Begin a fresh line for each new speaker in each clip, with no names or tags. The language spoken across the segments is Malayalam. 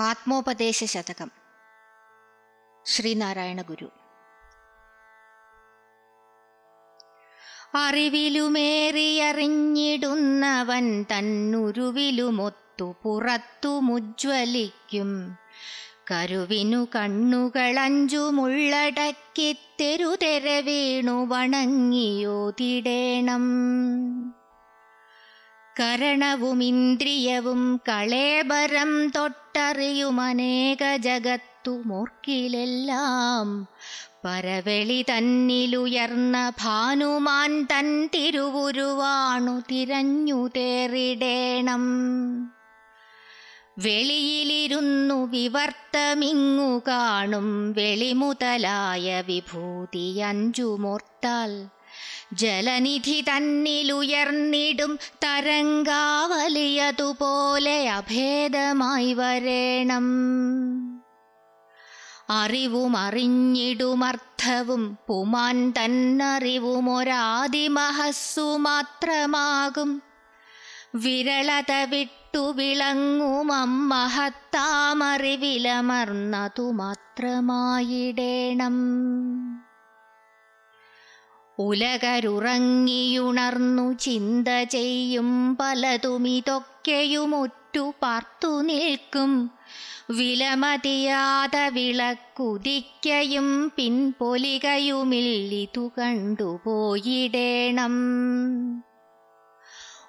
ആത്മോപദേശ ശതകം ശ്രീനാരായണ ഗുരു. അറിവിലുമേറിയറിഞ്ഞിടുന്നവൻ തന്നുരുവിലുമൊത്തു പുറത്തു മുജ്വലിക്കും കരുവിനു കണ്ണുകളഞ്ചുമുള്ളടക്കി തെരുതെര വീണു വണങ്ങിയോതിടേണം. കരണവും ഇന്ദ്രിയവും കളേബരം തൊട്ടറിയുമനേക ജഗത്തു മൂർക്കിലെല്ലാം. പരവെളി തന്നിലുയർന്ന ഭാനുമാൻ തൻ തിരുവുരുവാണു തിരഞ്ഞു തേറിടേണം. വെളിയിലിരുന്നു വിവർത്തമിങ്ങു കാണും വെളിമുതലായ വിഭൂതി അഞ്ചുമോർത്താൽ. ജലനിധി തന്നിലുയർന്നിടും തരംഗാവലിയതുപോലെ അഭേദമായി വരേണം. അറിവും അറിഞ്ഞിടുമർത്ഥവും പുമാൻ തന്നറിവുമൊരാദിമഹസ്സു മാത്രമാകും വിരളത വിട്ടു വിളങ്ങും അമ്മഹത്താമറിവിലമർന്നതു മാത്രമായിടേണം ഉലകരുറങ്ങിയുണർന്നു ചിന്ത ചെയ്യും പലതുമിതൊക്കെയുമൊറ്റു പാർത്തു നിൽക്കും. വിലമതിയാത വിളക്കുതിക്കയും പിൻപൊലികയുമില്ലിതു കണ്ടുപോയിടേണം.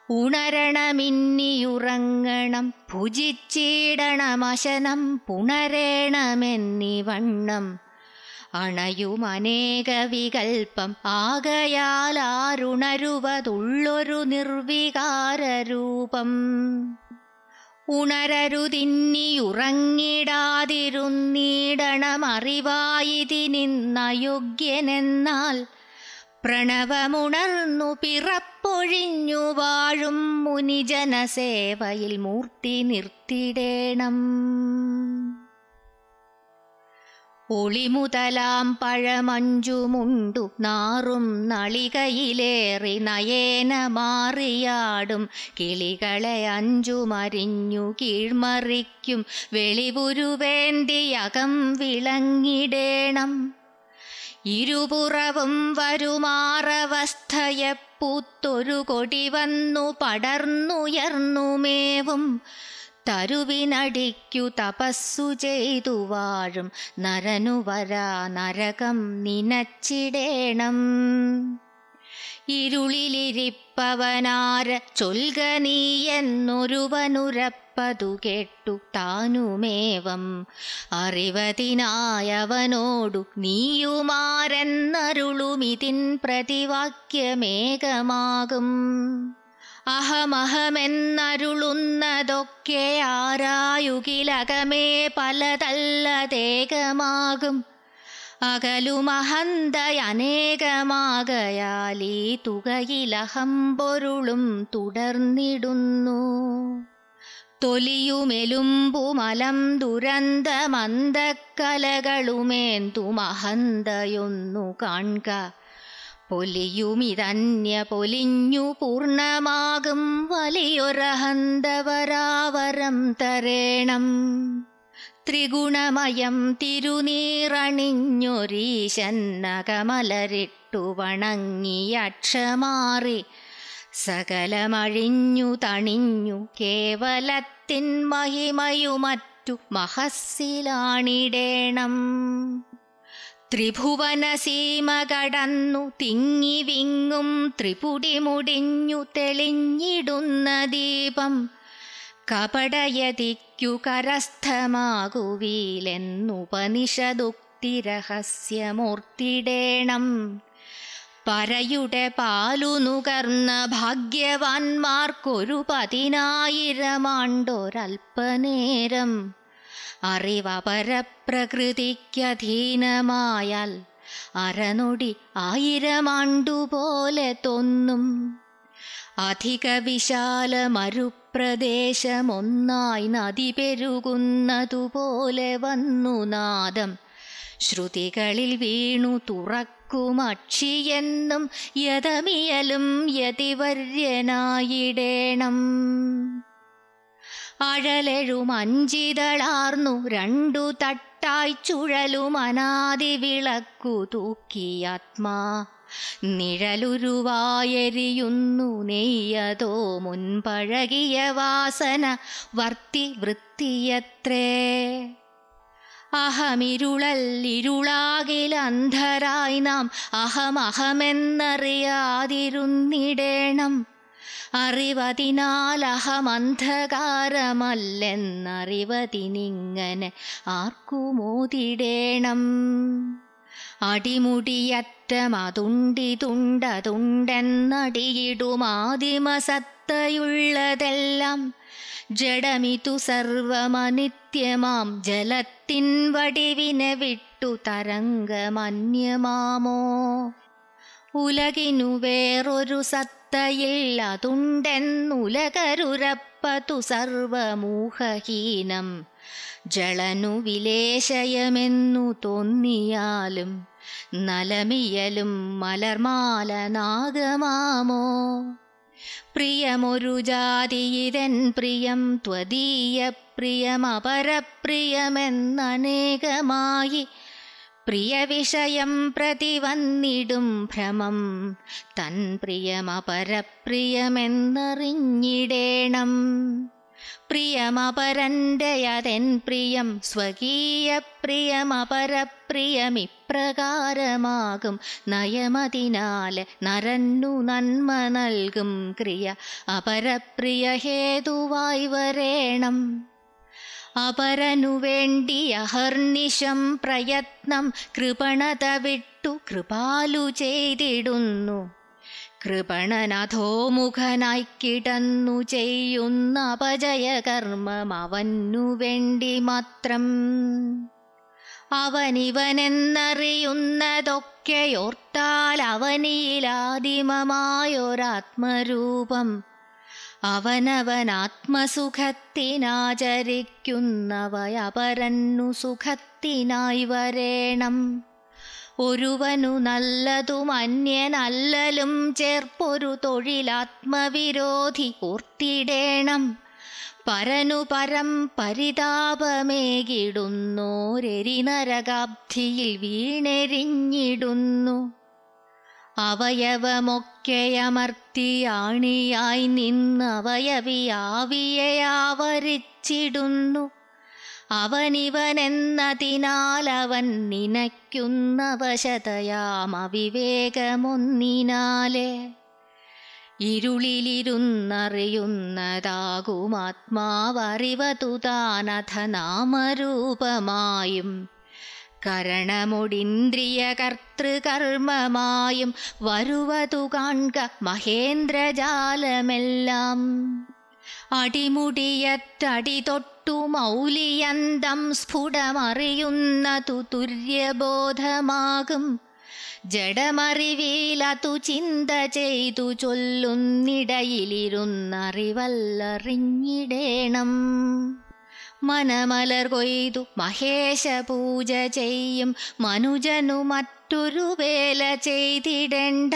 ഉണരണമിന്നിയുറങ്ങണം ഭുജിച്ചിടണമശനം പുണരേണമെന്നിവണ്ണം. അണയുമനേക വികൽപ്പം ആകയാൽ ആരുണരുവതുള്ളൊരു നിർവികാരരൂപം. ഉണരരുതിന്നിയുറങ്ങിടാതിരുന്നീടണമറിവായിതിനിന്നയോഗ്യനെന്നാൽ പ്രണവമുണർന്നു പിറപ്പൊഴിഞ്ഞു വാഴും മുനിജനസേവയിൽ മൂർത്തി നിർത്തിടേണം. ഒളിമുതലാം പഴമഞ്ചുമുണ്ടു നാറും നളികയിലേറി നയേന മാറിയാടും. കിളികളെ അഞ്ചുമരിഞ്ഞു കീഴ്മറിക്കും. വെളിപുരുവേന്തിയകം വിളങ്ങിടേണം. ഇരുപുറവും വരുമാറവസ്ഥയെ പൂത്തൊരു കൊടി വന്നു പടർന്നുയർന്നുമേവും. തരുവിനടിക്കു തപസ്സു ചെയ്തു വാഴും നരനു വരാ നരകം നിനച്ചിടേണം. ഇരുളിലിരിപ്പവനാര ചൊൽക നീ എന്നൊരുവനുരപ്പതു കേട്ടു താനുമേവം. അറിവതിനായവനോടു നീയുമാരെന്നരുളുമിതിൻ പ്രതിവാക്യമേകമാകും. അഹമഹമെന്നരുളുന്നതൊക്കെ ആരായുകിലകമേ പലതല്ലതേകമാകും. അകലുമഹന്തയനേകമാകയാൽ ഈ തുകയിലഹം പൊരുളും തുടർന്നിടുന്നു. തൊലിയുമെലുമ്പുമലം ദുരന്തമന്തക്കലകളുമേന്തുമഹന്തയൊന്നു കാൺക പൊലിയുമിതന്യ പൊലിഞ്ഞു പൂർണമാകും വലിയൊരഹന്തവരാവരം തരേണം. ത്രിഗുണമയം തിരുനീറണിഞ്ഞൊരീശന്നകമലരിട്ടു വണങ്ങിയക്ഷമാറി സകലമഴിഞ്ഞു തണിഞ്ഞു കേവലത്തിൻ മഹിമയുമറ്റു മഹസ്സിലാണിടേണം. ത്രിഭുവനസീമ കടന്നു തിങ്ങി വിങ്ങും ത്രിപുടി മുടിഞ്ഞു തെളിഞ്ഞിടുന്ന ദീപം കപടയതിക്കു കരസ്ഥമാകുവീലെന്നുപനിഷദുക്തി രഹസ്യമൂർത്തിടേണം പരയുടെ പാലു നുകർന്ന ഭാഗ്യവാന്മാർക്കൊരു പതിനായിരമാണ്ടൊരൽപ്പനേരം. അറിവപരപ്രകൃതിക്കധീനമായാൽ അരനൊടി ആയിരമാണ്ടുപോലെ തോന്നും. അധിക വിശാല മരുപ്രദേശമൊന്നായി നദി പെരുകുന്നതുപോലെ വന്നു നാദം. ശ്രുതികളിൽ വീണു തുറക്കുമക്ഷിയെന്നും യഥമിയലും യതിവര്യനായിടേണം. അഴലെഴും അഞ്ചിതളാർന്നു രണ്ടു തട്ടായി ചുഴലും അനാദി വിളക്കു തൂക്കിയാത്മാ നിഴലുരുവായെരിയുന്നു നെയ്യതോ മുൻപഴകിയ വാസന വർത്തി വൃത്തിയത്രേ. അഹമിരുളല്ലിരുളാകിൽ അന്ധരായി നാം അഹമഹമെന്നറിയാതിരുന്നിടേണം. അറിവതിനാൽ അഹമന്ധകാരമല്ലെന്നറിവതിനിങ്ങനെ ആർക്കുമോതിടേണം? അടിമുടിയറ്റമതുണ്ടിതുണ്ടതുണ്ടെന്നടിയിടുമാദിമസത്തയുള്ളതെല്ലാം ജഡമിതു സർവമനിത്യമാം ജലത്തിൻ വടിവിനെ വിട്ടു തരംഗമന്യമാമോ? ഉലകിനു വേറൊരു സത്തയില്ലതുണ്ടെന്നുലകരുരപ്പതു സർവമൂഹഹീനം. ജളനു വിലേശയമെന്നു തോന്നിയാലും നലമിയലും മലർമാലനാഗമാമോ പ്രിയമൊരു ജാതിയിതൻ പ്രിയം ത്വദീയ പ്രിയമപരപ്രിയമെന്നനേകമായി പ്രിയവിഷയം പ്രതി വന്നിടും ഭ്രമം. തൻ പ്രിയമപരപ്രിയമെന്നറിഞ്ഞിടേണം. പ്രിയമപരന്റെയതെൻ പ്രിയം സ്വകീയ പ്രിയമപരപ്രിയമിപ്രകാരമാകും. നയമതിനാൽ നരന്നു നന്മ നൽകും. ക്രിയ അപരപ്രിയ ഹേതുവായി വരേണം. അപരനു വേണ്ടി അഹർനിശം പ്രയത്നം കൃപണത വിട്ടു കൃപാലു ചെയ്തിടുന്നു. കൃപണനധോമുഖനായി കിടന്നു ചെയ്യുന്ന അപജയകർമ്മം അവനു വേണ്ടി മാത്രം. അവനിവനെന്നറിയുന്നതൊക്കെയോർത്താൽ അവനിലാദിമമായൊരാത്മരൂപം അവനവനാത്മസുഖത്തിനാചരിക്കുന്നവയപരന്നു സുഖത്തിനായി വരേണം. ഒരുവനു നല്ലതും അന്യനല്ലലും ചേർപ്പൊരു തൊഴിലാത്മവിരോധി ഓർത്തിടേണം പരനു പരം പരിതാപമേകിടുന്നോരെരിനരകാബ്ധിയിൽ വീണെരിഞ്ഞിടുന്നു. അവയവമൊക്കെയമർത്തിയാണിയായി നിന്നവയവിയാവിയെ അവനിവനെന്നതിനാൽ അവൻ നിനയ്ക്കുന്നവശതയാം അവിവേകമൊന്നിനാലെ ഇരുളിലിരുന്നറിയുന്നതാകുമാത്മാവറിവതുതാനഥനാമരൂപമായും താനഥ നാമരൂപമായും കരണമൊടിന്ദ്രിയ കർത്തൃകർമ്മമായും വരുവതു കാൺക മഹേന്ദ്രജാലമെല്ലാം. അടിമുടിയറ്റടി തൊട്ടു മൗലിയന്തം സ്ഫുടമറിയുന്നതു തുര്യബോധമാകും ജഡമറിവീലതു ചിന്ത ചെയ്തു ചൊല്ലുന്നിടയിലിരുന്നറിവല്ലറിഞ്ഞിടേണം. മനമലർ കൊയ്തു മഹേശ പൂജ ചെയ്യും. മനുജനു മറ്റൊരു വേല ചെയ്തിടണ്ട.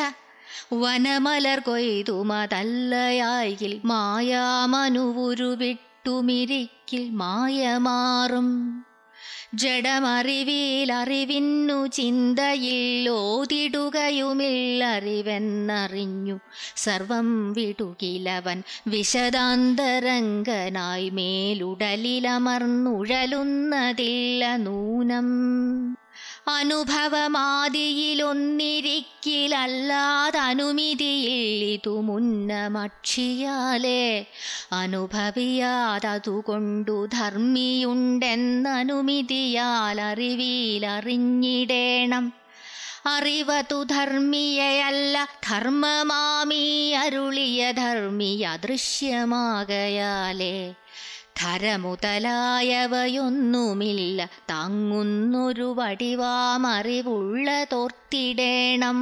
വനമലർ കൊയ്തു മതല്ലയായിൽ മായാമനുവുരുവിട്ടുമിരിക്കിൽ മായ മായമാറും. ജഡമറിവിലറിവിന്നു ചിന്തയിൽ ഓതിടുകയുമില്ലറിവെന്നറിഞ്ഞു. സർവം വിടുകിലവൻ വിശദാന്തരംഗനായി മേലുടലിലമർന്നുഴലുന്നതില്ല നൂനം അനുഭവമാദിയിലൊന്നിരിക്കിലല്ലാതനുമിതിയിൽ ഇതു മുന്നമക്ഷിയാലേ അനുഭവിയാതതുകൊണ്ടു ധർമ്മിയുണ്ടെന്നനുമിതിയാൽ അറിവിലറിഞ്ഞിടേണം അറിവതു ധർമ്മിയയല്ല ധർമ്മമാമീ അരുളിയ ധർമ്മിയ അദൃശ്യമാകയാലേ ധരമുതലായവയൊന്നുമില്ല താങ്ങുന്നൊരു വടിവാമറിവുള്ളതോർത്തിടേണം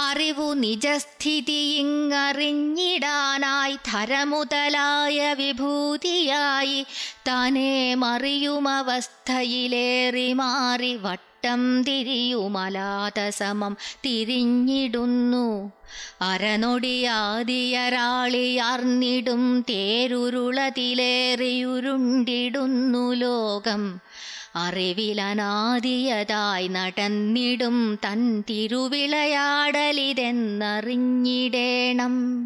അറിവു നിജസ്ഥിതിയിങ്ങറിഞ്ഞിടാനായി ധരമുതലായ വിഭൂതിയായി തനേ മറിയുമവസ്ഥയിലേറി മാറി വട്ട വട്ടം തിരിയുമലാത സമം തിരിഞ്ഞിടുന്നു അരനൊടിയാതിയരാളിയാർന്നിടും തേരുരുളതിലേറിയുരുണ്ടിടുന്നു ലോകം. അറിവിലനാദിയതായി നടന്നിടും തൻ തിരുവിളയാടലിതെന്നറിഞ്ഞിടേണം.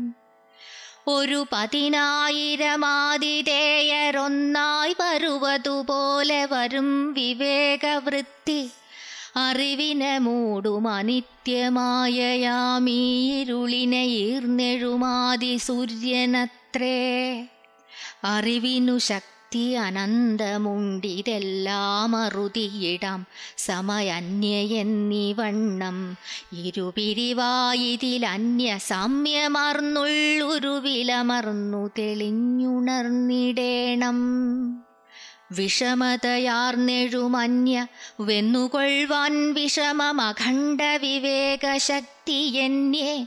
ഒരു പതിനായിരമാതിഥേയരൊന്നായി വരുവതുപോലെ വരും വിവേകവൃത്തി. അറിവിനെ മൂടും അനിത്യമായ യാമീരുളിനെ ഈർന്നെഴുമാതി സൂര്യനത്രേ. അറിവിനു ശക്തി അനന്തമുണ്ടിതെല്ലാം അറുതിയിടാം സമയന്യയെന്നിവണ്ണം. ഇരുപിരിവായിതിലന്യ സാമ്യമർന്നുള്ളുരുവിലമർന്നു തെളിഞ്ഞുണർന്നിടേണം. വിഷമതയാർന്നെഴുമന്യ വെന്നുകൊള്ളുവാൻ വിഷമമഖണ്ഡ വിവേകശക്തി എന്നെ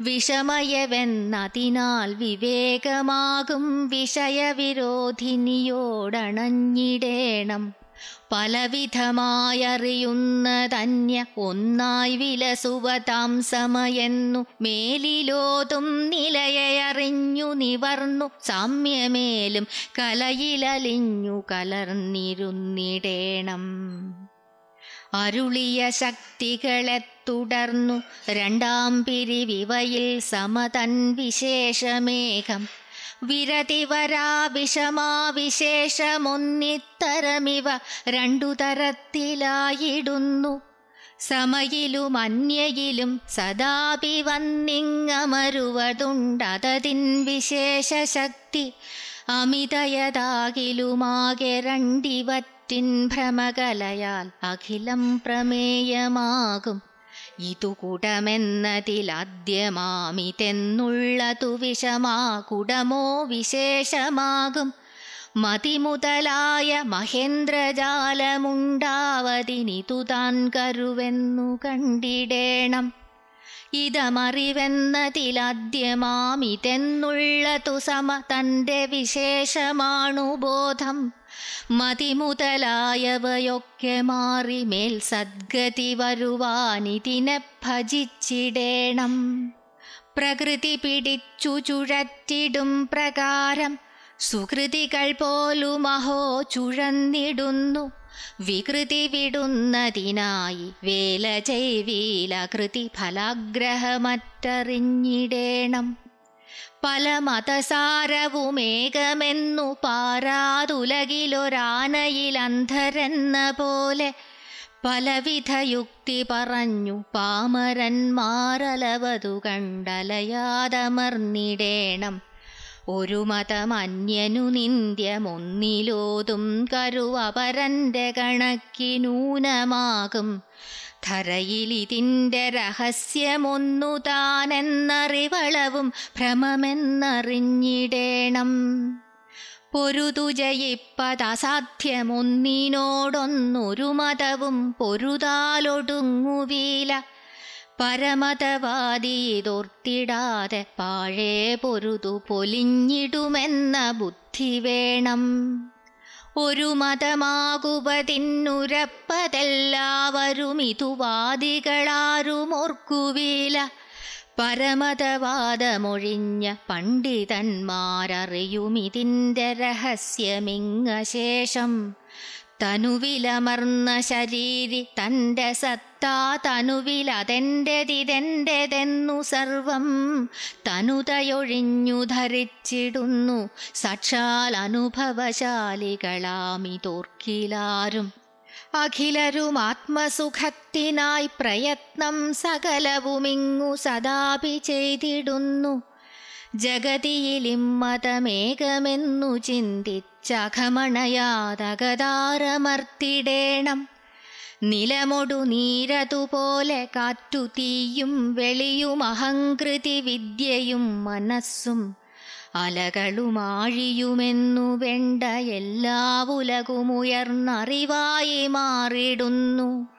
വിഷമയവെന്നതിനാൽ വിവേകമാകും വിഷയവിരോധിനിയോടണഞ്ഞിടേണം. പലവിധമായറിയുന്നതന്യ ഒന്നായി വിലസുവതാം സമയെന്നു. മേലിലോതും നിലയറിഞ്ഞു നിവർന്നു. സാമ്യമേലും കലയിലലിഞ്ഞു കലർന്നിരുന്നിടേണം. അരുളിയ ശക്തികളെ തുടർന്നു. രണ്ടാം പിരിവിവയിൽ സമതൻ വിശേഷമേഘം വിരതിവരാ വിഷമാവിശേഷമൊന്നിത്തരമിവ രണ്ടു തരത്തിലായിടുന്നു. സമയിലും അന്യയിലും സദാപി വന്നിങ്ങമരുവതുണ്ടതതിൻ വിശേഷശക്തി അമിതയതാകിലുമാകെ രണ്ടിവറ്റിൻ ഭ്രമകലയാൽ അഖിലം പ്രമേയമാകും. ഇതു കുടമെന്നതിലാദ്യമാമിതെന്നുള്ളതു വിഷമാ കുടമോ വിശേഷമാകും. മതിമുതലായ മഹേന്ദ്രജാലമുണ്ടാവതിനിതു താൻ കരുവെന്നു കണ്ടിടേണം. ഇതമറിവെന്നതിലാദ്യമാമിതെന്നുള്ളതു സമ തന്റെ വിശേഷമാണു ബോധം. മതിമുതലായവയൊക്കെ മാറി മേൽ സദ്ഗതി വരുവാനിതിനെ ഭജിച്ചിടേണം. പ്രകൃതി പിടിച്ചു ചുഴറ്റിടും പ്രകാരം സുകൃതികൾ പോലുമഹോ ചുഴന്നിടുന്നു. വികൃതി വിടുന്നതിനായി വേല ചെയ്വീലകൃതി ഫലാഗ്രഹമറ്ററിഞ്ഞിടേണം. പല മതസാരവുമേകമെന്നു പാരാതുലകിലൊരാനയിലന്ധരെന്ന പോലെ പലവിധ യുക്തി പറഞ്ഞു പാമരന്മാരലവതു കണ്ടലയാതമർന്നിടേണം. ഒരു മതമന്യനു നിന്ദ്യമൊന്നിലോതും കരുവപരന്റെ കണക്കിനൂനമാകും. ധരയിലിതിന്റെ രഹസ്യമൊന്നു താനെന്നറിവളവും ഭ്രമമെന്നറിഞ്ഞിടേണം. പൊരുതു ജയിപ്പതസാധ്യമൊന്നിനോടൊന്നൊരു മതവും പൊരുതാലൊടുങ്ങുവീല. പരമതവാദിയിതോർത്തിടാതെ പാഴേ പൊരുതു പൊലിഞ്ഞിടുമെന്ന ബുദ്ധി വേണം. ഒരു മതമാകുപതിന്നുരപ്പതെല്ലാവരും ഇതുവാദികളാരുമോർക്കുവില. പരമതവാദമൊഴിഞ്ഞ പണ്ഡിതന്മാരറിയുമിതിന്റെ രഹസ്യമിങ്ങശേഷം. തനുവിലമർന്ന ശരീരി തന്റെ സത്താ തനുവിലതെന്റെതിതെന്റെതെന്നു സർവം തനുതയൊഴിഞ്ഞു ധരിച്ചിടുന്നു. സാക്ഷാൽ അനുഭവശാലികളാമിതോർക്കിലാരും. അഖിലരും ആത്മസുഖത്തിനായി പ്രയത്നം സകലവുമിങ്ങു സദാപി ചെയ്തിടുന്നു. ജഗതിയിലിമ്മതമേകമെന്നു ചിന്തിച്ചഖമണയാതകതാരമർത്തിടേണം. നിലമൊടു നീരതുപോലെ കാറ്റു തീയും വെളിയും അഹങ്കൃതി വിദ്യയും മനസ്സും അലകളുമാഴിയുമെന്നു വേണ്ട എല്ലാ ഉലകുമുയർന്നറിവായി മാറിടുന്നു.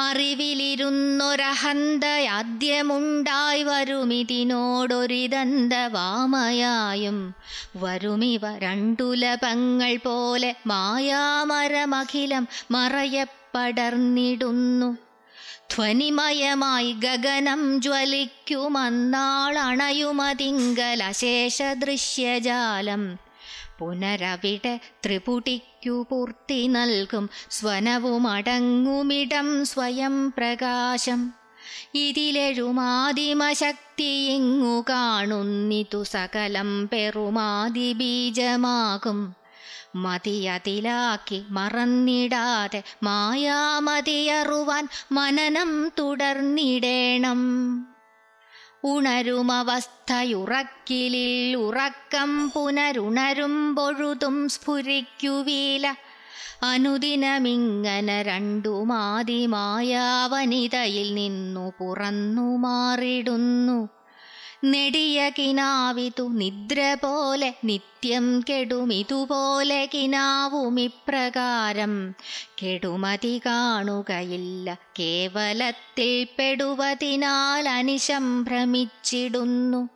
അറിവിലിരുന്നൊരഹന്തയാദ്യമുണ്ടായി വരുമിതിനോടൊരിതന്തവാമയായും വരുമിവ രണ്ടുലപങ്ങൾ പോലെ മായാമരമഖിലം മറയപ്പടർന്നിടുന്നു. ധ്വനിമയമായി ഗഗനം ജ്വലിക്കുമന്നാളണയുമതിങ്കലശേഷ ദൃശ്യജാലം പുനരവിടെ ത്രിപുടിക്കു പൂർത്തി നൽകും. സ്വനവുമടങ്ങുമിടം സ്വയം പ്രകാശം. ഇതിലെഴുമാദിമശക്തി ഇങ്ങു കാണുന്നിതു സകലം പെറുമാതി ബീജമാകും. മതിയതിലാക്കി മറന്നിടാതെ മായാമതിയറുവാൻ മനനം തുടർന്നിടേണം. ഉണരുമവസ്ഥയുറക്കിലിൽ ഉറക്കം പുനരുണരുമ്പൊഴുതും സ്ഫുരിക്കുവീല. അനുദിനമിങ്ങനെ മാതിമായ വനിതയിൽ നിന്നു പുറന്നു മാറിടുന്നു. നെടിയ കിനാവിതു നിദ്ര പോലെ നിത്യം കെടുമിതുപോലെ കിനാവുമിപ്രകാരം കെടുമതി കാണുകയില്ല കേവലത്തിൽ പെടുവതിനാൽ അനിശം ഭ്രമിച്ചിടുന്നു.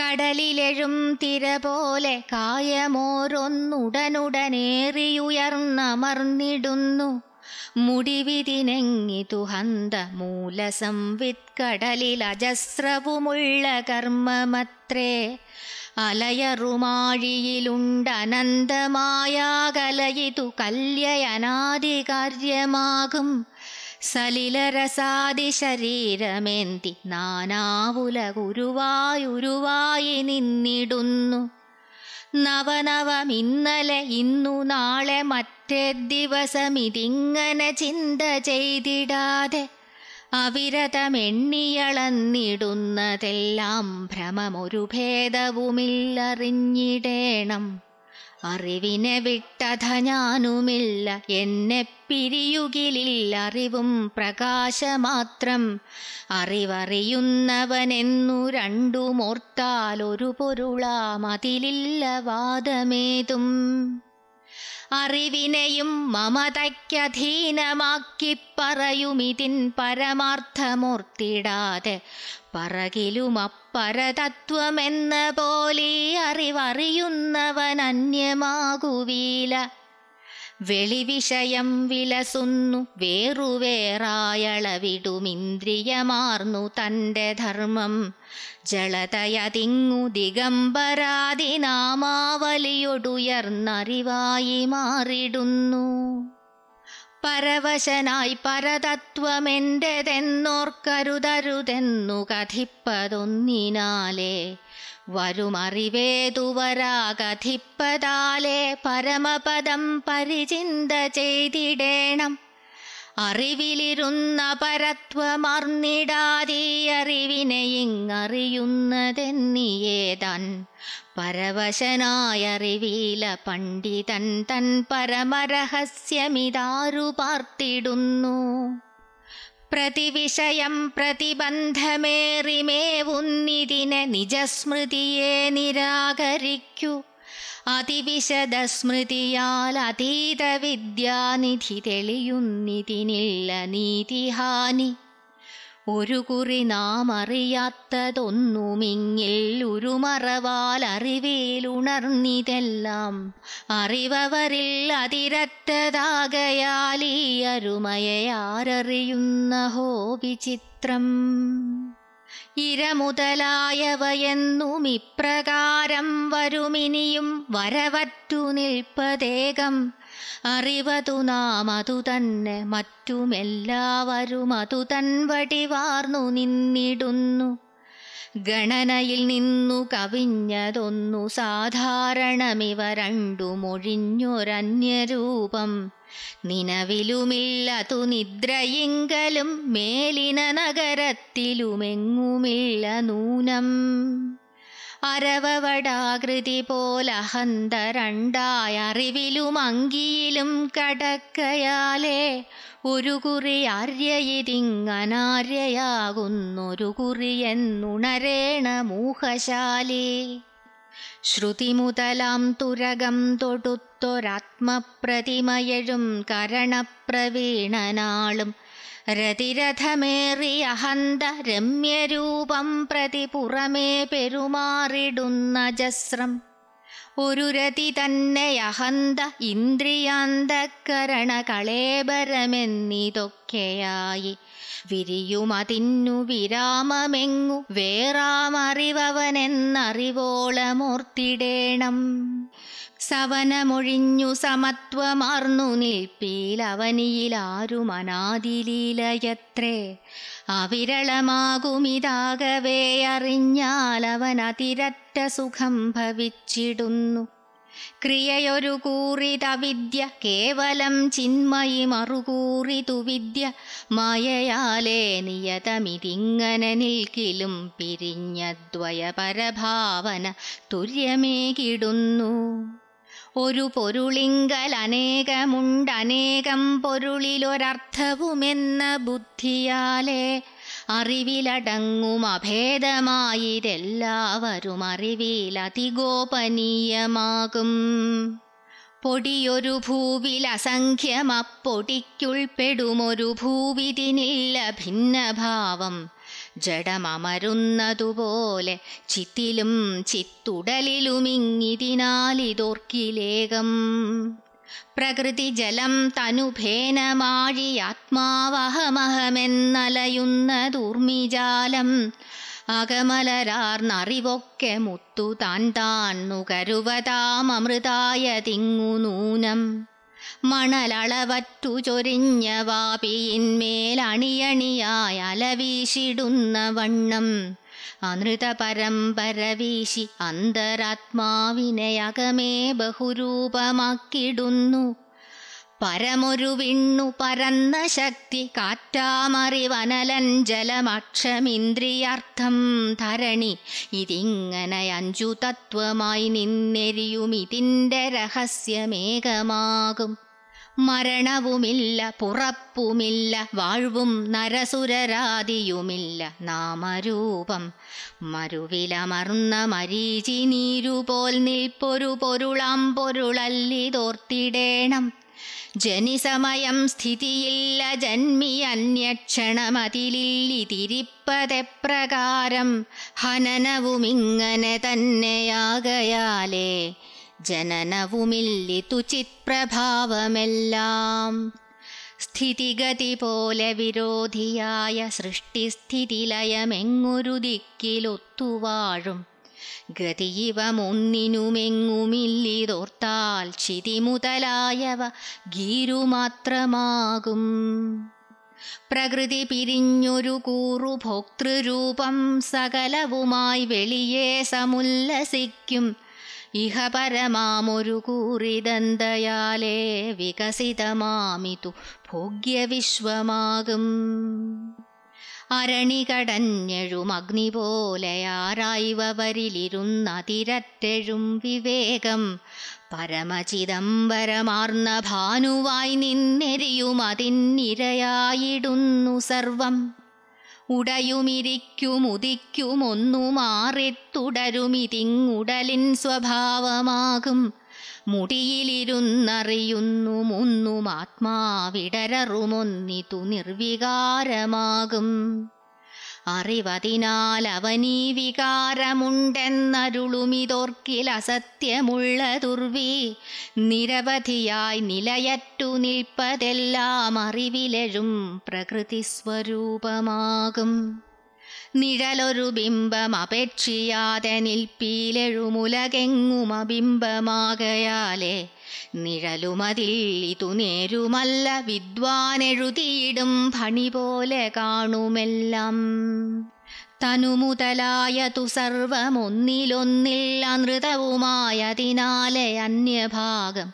കടലിലെഴും തിര പോലെ കായമോരൊന്നുടനുടനേറിയുയർന്നമർന്നിടുന്നു. മുടിവിതിനെങ്ങിതു ഹന്ത മൂലസംവിത് കടലിൽ അജസ്രവുമുള്ള കർമ്മമത്രേ. അലയറുമാഴിയിലുണ്ടനന്തമായാകലയിതു കല്യയനാദികാര്യമാകും. സലിലരസാദി ശരീരമേന്തി നാനാവുലകുരുവായുരുവായി നിന്നിടുന്നു. നവനവമിന്നലെ ഇന്നു നാളെ മറ്റേ ദിവസമിതിങ്ങനെ ചിന്ത ചെയ്തിടാതെ അവിരതമെണ്ണിയളന്നിടുന്നതെല്ലാം ഭ്രമമൊരു ഭേദവുമില്ലറിഞ്ഞിടേണം. അറിവിനെ വിട്ടഥ ഞാനുമില്ല എന്നെ പിരിയുകിലില്ലറിവും പ്രകാശമാത്രം. അറിവറിയുന്നവനെന്നു രണ്ടുമോർത്താൽ ഒരു പൊരുളാമതിലില്ല വാദമേതും. അറിവിനെയും മമതയ്ക്കധീനമാക്കി പറയുമിതിൻ പരമാർത്ഥമോർത്തിടാതെ പറകിലുമപ്പരതത്വമെന്ന പോലെ അറിവറിയുന്നവൻ അന്യമാകുവീല വെളിവിഷയം വിലസുന്നു വേറുവേറായളവിടുമിന്ദ്രിയമാർന്നു തന്റെ ധർമ്മം. ജളതയതിങ്ങു ദിഗംബരാദിനാമാവലിയൊടുയർന്നറിവായി മാറിടുന്നു. പരവശനായി പരതത്വമെന്റെതെന്നോർക്കരുതരുതെന്നു കഥിപ്പതൊന്നിനാലേ വരുമറിവേതുവരാകഥിപ്പതാലേ പരമപദം പരിചിന്ത ചെയ്തിടേണം. അറിവിലിരുന്ന പരത്വമർന്നിടാതീയറിവിനെ ഇങ്ങറിയുന്നതെന്നിയേതാൻ പരവശനായറിവീല പണ്ഡിതൻ തൻ പരമരഹസ്യമിതാരു പാർത്തിടുന്നു പ്രതിവിഷയം പ്രതിബന്ധമേറിമേവുന്നിതിനെ നിജസ്മൃതിയെ നിരാകരിക്കൂ. അതിവിശദസ്മൃതിയാൽ അതീത വിദ്യാനിധി തെളിയുന്നിതിനില്ല നീതിഹാനി. ഒരു കുറി നാം അറിയാത്തതൊന്നുമിങ്ങിൽ ഉരുമറവാൽ അറിവേലുണർന്നിതെല്ലാം അറിവവരിൽ അതിരറ്റതാകയാൽ ഈ അരുമയാരറിയുന്ന ഹോ വിചിത്രം ഇരമുതലായവയെന്നും ഇപ്രകാരം വരുമിനിയും വരവറ്റു നിൽപ്പതേകം. അറിവതു നാം അതു തന്നെ മറ്റുമെല്ലാവരും അതു തൻ വടിവാർന്നു നിന്നിടുന്നു. ഗണനയിൽ നിന്നു കവിഞ്ഞതൊന്നു സാധാരണമിവ രണ്ടുമൊഴിഞ്ഞൊരന്യരൂപം നിലവിലുമില്ലതു നിദ്രയിങ്കലും മേലിന നഗരത്തിലുമെങ്ങുമില്ല നൂനം. അരവവടാകൃതി പോലഹന്ത രണ്ടായ അറിവിലും അങ്കിയിലും കടക്കയാലേ ഒരു കുറി ആര്യയിതിങ്ങനാര്യയാകുന്നൊരു കുറി എന്നുണരേണ മൂഹശാലി. ശ്രുതി മുതലാം തുരകം തൊടുത്തൊരാത്മപ്രതിമയഴും കരണപ്രവീണനാളും രതിരഥമേറി അഹന്ത രമ്യരൂപം പ്രതി പുറമേ പെരുമാറിടുന്ന ജസ്രം. ഒരു രതി തന്നെ അഹന്ത ഇന്ദ്രിയാന്തക്കരണ കളേബരമെന്നിതൊക്കെയായി വിരിയുമതിന്നു വിരാമമെങ്ങു വേറാമറിവവനെന്നറിവോളമോർത്തിടേണം. സവനമൊഴിഞ്ഞു സമത്വമാർന്നു നിൽപ്പീലവനിയിലാരും അനാദിലീലയത്രേ. അവിരളമാകുമിതാകവേ അറിഞ്ഞാൽ അവൻ അതിരറ്റ സുഖം ഭവിച്ചിടുന്നു. ക്രിയയൊരു കൂറിതവിദ്യ കേവലം ചിന്മയി മറുകൂറിതു വിദ്യ മായയാലേ നിയതമിതിങ്ങനെ നിൽക്കിലും പിരിഞ്ഞദ്വയപരഭാവന തുര്യമേകിടുന്നു ഒരു പൊരുളിങ്കൽ അനേകമുണ്ടനേകം പൊരുളിലൊരർത്ഥവുമെന്ന ബുദ്ധിയാലേ. അറിവിലടങ്ങും അഭേദമായിരെല്ലാവരും അറിവിലതിഗോപനീയമാകും. പൊടിയൊരു ഭൂവിൽ അസംഖ്യമപ്പൊടിക്കുൾപ്പെടുമൊരു ഭൂവിതിനില്ല ഭിന്നഭാവം. ജഡമമരുന്നതുപോലെ ചിത്തിലും ചിത്തുടലിലുമിങ്ങിതിനാലിതോർക്കിലേകം. പ്രകൃതി ജലം തനുഭേനമാഴി ആത്മാവഹമഹമെന്നലയുന്നതൂർമിജാലം. അകമലരാർന്നറിവൊക്കെ മുത്തു താൻ താൻ നുകരുവതാമൃതായ തിങ്ങു നൂനം മണലളവറ്റു ചൊരിഞ്ഞ വാപിയിന്മേലണിയണിയായ അലവീശിടുന്ന വണ്ണം അനൃത പരമ്പര വീശി അന്തരാത്മാവിനെ അകമേ ബഹുരൂപമാക്കിടുന്നു. പരമൊരു വിണ്ണു പരന്ന ശക്തി കാറ്റാമറിവനലൻ ജലമക്ഷമിന്ദ്രിയാർത്ഥം ധരണി. ഇതിങ്ങനെ അഞ്ചു തത്വമായി നിന്നെരിയും ഇതിന്റെ രഹസ്യമേകമാകും. മരണവുമില്ല പുറപ്പുമില്ല വാഴ്വും നരസുരരാതിയുമില്ല നാമരൂപം. മരുവിലമർന്ന മരീചി നീരുപോൽ നിൽപ്പൊരു പൊരുളാം പൊരുളല്ലിതോർത്തിടേണം ജനിസമയം സ്ഥിതിയില്ല ജന്മി അന്യക്ഷണമതിലില്ലി തിരിപ്പതെപ്രകാരം ഹനനവുമിങ്ങനെ തന്നെയാകയാലേ. ജനനവുമില്ലിതു ചിത്പ്രഭാവമെല്ലാം സ്ഥിതിഗതി പോലെ വിരോധിയായ സൃഷ്ടിസ്ഥിതിലയമെങ്ങൊരു ദിക്കിലൊത്തുവാഴും. ഗതിയിവമൊന്നിനുമെങ്ങുമില്ലിതോർത്താൽ ചിതി മുതലായവ ഗീരുമാത്രമാകും. പ്രകൃതി പിരിഞ്ഞൊരു കൂറു ഭോക്തൃരൂപം സകലവുമായി വെളിയെ സമുല്ലസിക്കും. ഇഹ പരമാമൊരു കൂറിദന്തയാലേ വികസിതമാമിതു ഭോഗ്യവിശ്വമാകും. അരണികടഞ്ഞെഴും അഗ്നി പോലെ ആരായ്വരിലിരുന്നതിരറ്റെഴും വിവേകം. പരമചിദംബരമാർന്ന ഭാനുവായി നിന്നെരിയും അതിനിരയായിടുന്നു സർവം. ഉടയുമിരിക്കുമുദിക്കും ഒന്നു മാറിത്തുടരുമിതിങ്ങുടലിൻ സ്വഭാവമാകും. മുടിയിലിരുന്നറിയുന്നു മുന്നും ആത്മാവിടരറുമൊന്നിതു നിർവികാരമാകും. അറിവതിനാൽ അവനീ വികാരമുണ്ടെന്നരുളുമിതോർക്കിൽ അസത്യമുള്ള ദുർവി നിരവധിയായി നിലയറ്റു നിൽപ്പതെല്ലാം അറിവിലെഴും പ്രകൃതി സ്വരൂപമാകും നിഴലൊരു ബിംബം അപേക്ഷിയാതെ നിൽപ്പീലെഴുമുലകെങ്ങും അബിംബമാകയാലേ. നിഴലുമതിൽ ഇതു നേരുമല്ല വിദ്വാനെഴുതിയിടും ഭണി പോലെ കാണുമെല്ലാം. തനുമുതലായതു സർവമൊന്നിലൊന്നിൽ അനൃതവുമായതിനാലെ അന്യഭാഗം.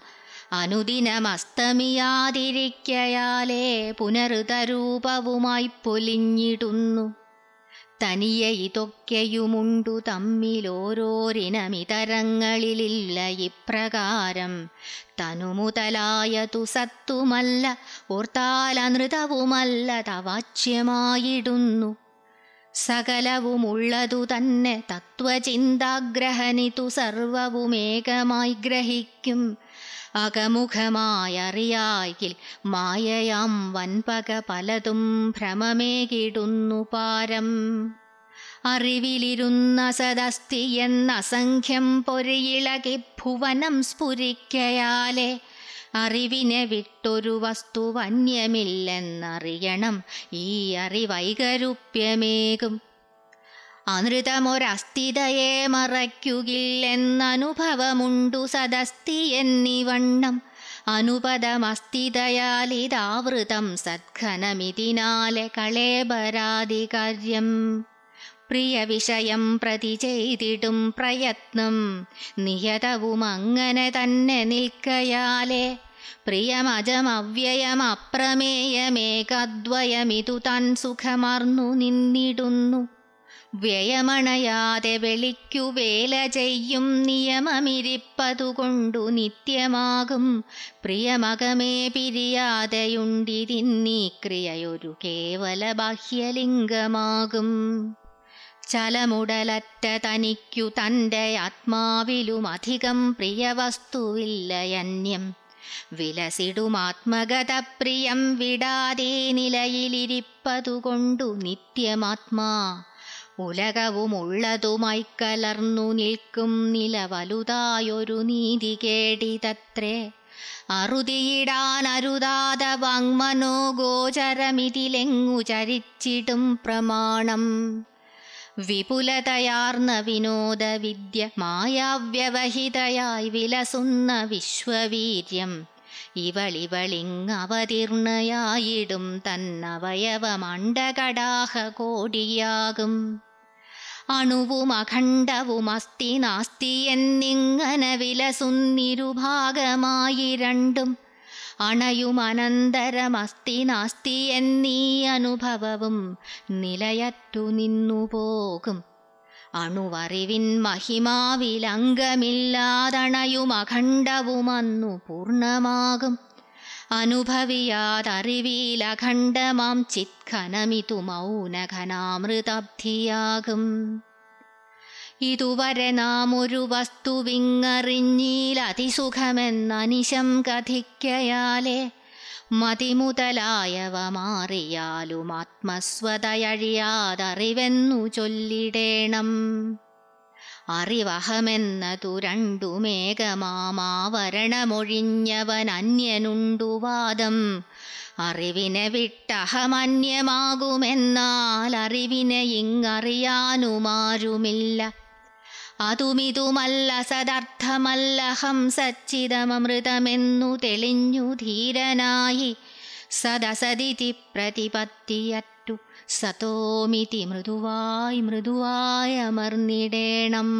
അനുദിനമസ്തമിയാതിരിക്കയാലേ പുനരുതരൂപവുമായി പൊലിഞ്ഞിടുന്നു. തനിയെ ഇതൊക്കെയുമുണ്ടു തമ്മിലോരോരിനമിതരങ്ങളിലില്ല ഇപ്രകാരം. തനുമുതലായതു സത്തുമല്ല ഓർത്താലനൃതവുമല്ല തവാച്യമായിടുന്നു. സകലവുമുള്ളതു തന്നെ തത്വചിന്താഗ്രഹനിതു സർവവുമേകമായി ഗ്രഹിക്കും. അകമുഖമായറിയായിൽ മായയാം വൻപക പലതും ഭ്രമമേകിടുന്നു പാരം. അറിവിലിരുന്ന സദസ്തി എന്ന അസംഖ്യം പൊരിയിളകി ഭുവനം സ്ഫുരിക്കയാലെ അറിവിനെ വിട്ടൊരു വസ്തു വന്യമില്ലെന്നറിയണം. ഈ അറിവൈകരുപ്യമേകും. അനൃതമൊരസ്ഥിതയെ മറയ്ക്കുകില്ലെന്നനുഭവമുണ്ടു സദസ്തി എന്നിവണ്ണം അനുപദമസ്ഥിതയാലിതാവൃതം കാര്യം പ്രിയ വിഷയം പ്രതി ചെയ്തിടും പ്രയത്നം നിയതവും അങ്ങനെ തന്നെ നിൽക്കയാലെ. പ്രിയമജമവ്യയമപ്രമേയമേകദ്വയമിതു താൻ സുഖമർന്നു നിന്നിടുന്നു. വ്യയമണയാതെ വെളിക്കു വേല ചെയ്യും നിയമമിരിപ്പതുകൊണ്ടു നിത്യമാകും. പ്രിയമകമേ പിരിയാതെയുണ്ടിതിന്നീ ക്രിയയൊരു കേവല ബാഹ്യലിംഗമാകും. ചലമുടലറ്റ തനിക്കു തന്റെ ആത്മാവിലും അധികം പ്രിയവസ്തുവില്ലയന്യം വിലസിടുമാത്മഗത പ്രിയം വിടാതെ നിലയിലിരിപ്പതുകൊണ്ടു നിത്യമാത്മാ. ഉലകവുമുള്ളതുമായി കലർന്നു നിൽക്കും നില വലുതായൊരു നീതി കേടിതത്രേ. അറുതിയിടാൻ അരുതാത വാങ്മനോ ഗോചരമിതിലെങ്ങു ചരിച്ചിടും പ്രമാണം. വിപുലതയാർന്ന വിനോദ വിദ്യ മായാവ്യവഹിതയായി വിലസുന്ന വിശ്വവീര്യം. ഇവളിവളിങ്ങവതീർണയായിടും തന്നവയവമണ്ഡകടാഹ കോടിയാകും. അണുവും അഖണ്ഡവും അസ്ഥി നാസ്തി എന്നിങ്ങനെ വിലസുന്നിരുഭാഗമായി രണ്ടും അണയും അനന്തരം അനന്തരമസ്തി നാസ്തി എന്നീ അനുഭവവും നിലയറ്റു നിന്നുപോകും. അണുവറിവിൻ മഹിമാവിലംഗമില്ലാതണയും അഖണ്ഡവുമന്നു പൂർണമാകും. അനുഭവിയാതറിവിലഖണ്ഡമാം ചിത്ഖനമിതു മൗനഘനാമൃതബ്ധിയാകും. ഇതുവരെ നാം ഒരു വസ്തുവിങ്ങറിഞ്ഞീലതിസുഖമെന്നനിശം കഥിക്കയാലേ മതിമുതലായവ മാറിയാലും ആത്മസ്വതയഴിയാതറിവെന്നു ചൊല്ലിടേണം. അറിവഹമെന്നതു രണ്ടുമേകമാമാവരണമൊഴിഞ്ഞവൻ അന്യനുണ്ടുവാദം അറിവിനെ വിട്ടഹമന്യമാകുമെന്നാൽ അറിവിനെ ഇങ്ങറിയാനുമാരുമില്ല. അതുമിതുമല്ല സദർത്ഥമല്ലഹം സച്ചിതമൃതമെന്നു തെളിഞ്ഞു ധീരനായി. സദസദിതി പ്രതിപത്തിയറ്റു സതോമിതി മൃദുവായി മൃദുവായ അമർന്നിടേണം